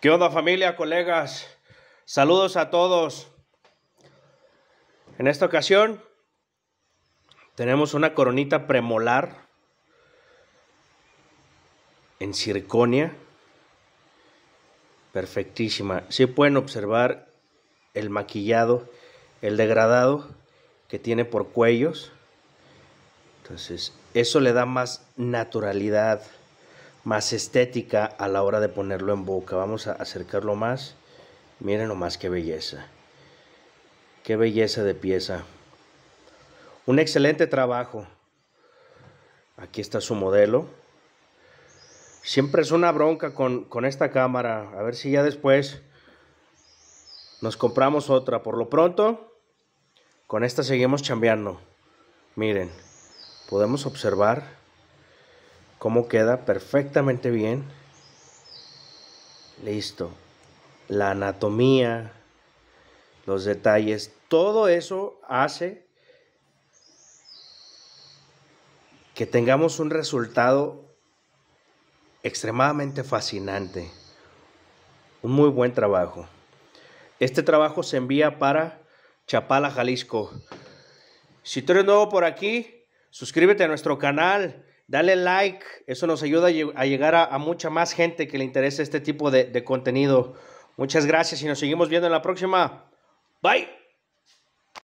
¿Qué onda familia, colegas? Saludos a todos. En esta ocasión tenemos una coronita premolar en circonia. Perfectísima. Si pueden observar el maquillado, el degradado que tiene por cuellos. Entonces, eso le da más naturalidad más estética a la hora de ponerlo en boca. Vamos a acercarlo más. Miren nomás qué belleza. Qué belleza de pieza. Un excelente trabajo. Aquí está su modelo. Siempre es una bronca con, con esta cámara. A ver si ya después nos compramos otra. Por lo pronto, con esta seguimos chambeando. Miren, podemos observar cómo queda perfectamente bien. Listo. La anatomía, los detalles, todo eso hace que tengamos un resultado extremadamente fascinante. Un muy buen trabajo. Este trabajo se envía para Chapala, Jalisco. Si tú eres nuevo por aquí, suscríbete a nuestro canal Dale like, eso nos ayuda a llegar a, mucha más gente que le interese este tipo de, de contenido. Muchas gracias y nos seguimos viendo en la próxima. Bye.